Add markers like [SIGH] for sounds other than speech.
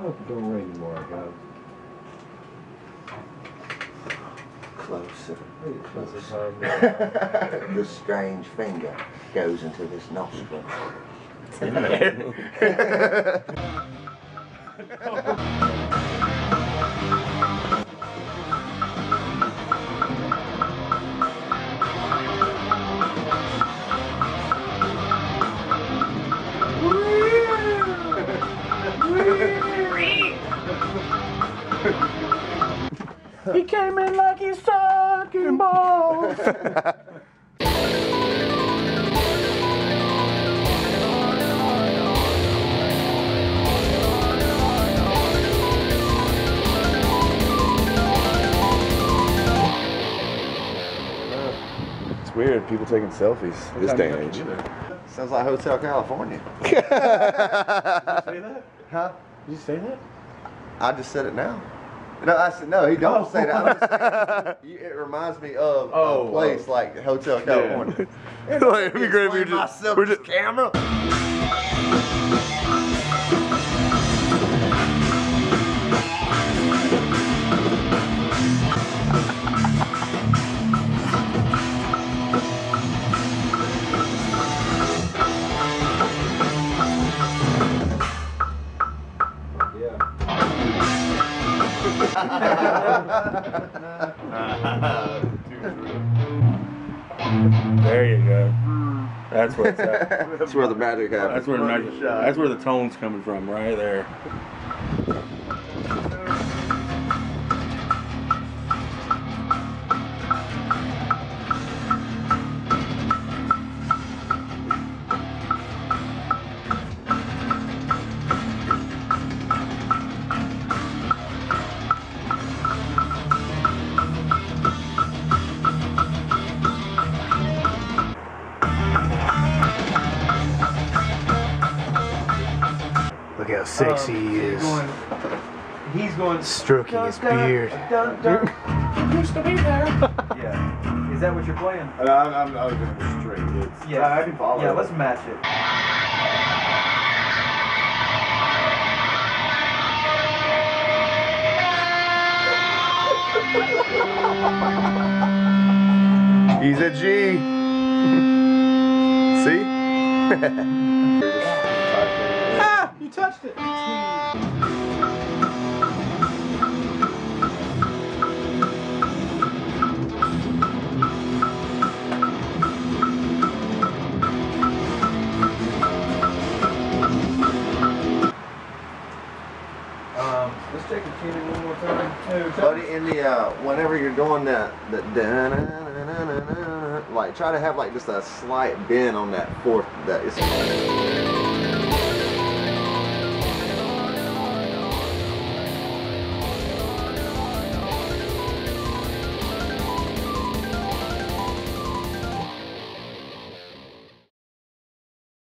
Oh, don't anymore, I got closer, close. [LAUGHS] the strange finger goes into this nostril. [LAUGHS] [LAUGHS] He came in like he's sucking balls. It's weird, people taking selfies this day and age. Sounds like Hotel California. [LAUGHS] Did you say that? Huh? Did you say that? I just said it now. No, I said no. He don't oh. say that. I'm just [LAUGHS] you, it reminds me of Oh, a place like Hotel California. like, it'd be great if you just we're just camera. [LAUGHS] There you go. That's what's up. That's where the magic happens. That's where the magic, that's where the tone's coming from, right there. Look how um, sexy he is. He's going. Stroking his beard. Dun, dun. [LAUGHS] used to be there. yeah. Is that what you're playing? Uh, I'm, I'm, I'm going straight. It's, Yeah. I can follow. Yeah, it. let's match it. He's a G. [LAUGHS] See? [LAUGHS] Um, let's check the tuning one more time. No, Buddy, in the uh, whenever you're doing that, that da-na-na-na-na-na, like try to have like just a slight bend on that fourth. That is.